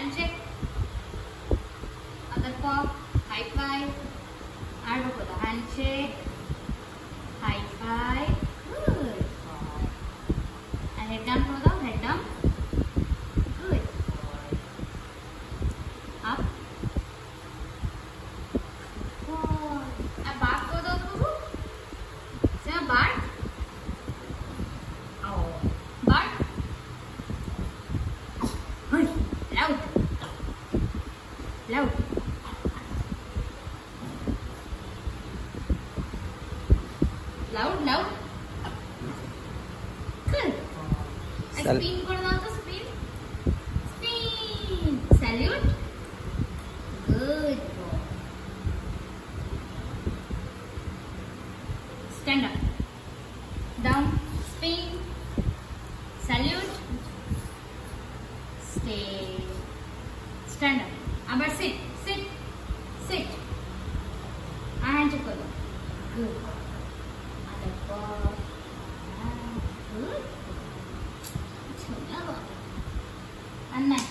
handshake, other form, high five, and for the handshake. loud. Loud, loud. Good. Spin spin. Spin. Salute. Good. Stand up. Down. Spin. Salute. Stay. Stand up. আবার sit sit sit and করো good other paw Ah, good ছোলা বাবা আর নাই